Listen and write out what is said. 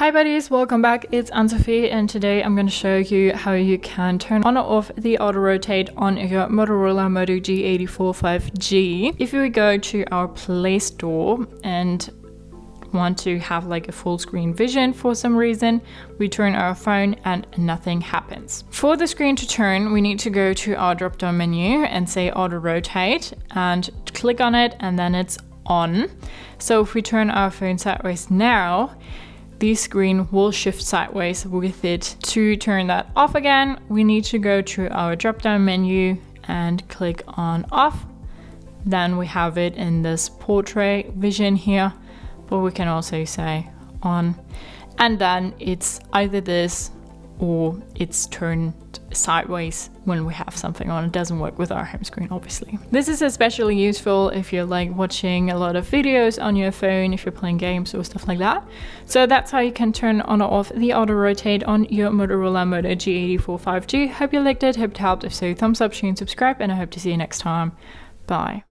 Hi buddies, welcome back. It's Anne-Sophie and today I'm going to show you how you can turn on or off the auto rotate on your Motorola Moto G84 5G. If you go to our Play Store and want to have like a full screen vision for some reason, we turn our phone and nothing happens. For the screen to turn, we need to go to our drop down menu and say auto rotate and click on it and then it's on. So if we turn our phone sideways now, the screen will shift sideways with it. To turn that off again, we need to go to our drop down menu and click on off. Then we have it in this portrait vision here, but we can also say on. And then it's either this or it's turned sideways when we have something on. It doesn't work with our home screen, obviously. This is especially useful if you're like watching a lot of videos on your phone, if you're playing games or stuff like that. So that's how you can turn on or off the auto rotate on your Motorola Moto G84 5G. Hope you liked it, hope it helped. If so, thumbs up, share and subscribe, and I hope to see you next time. Bye.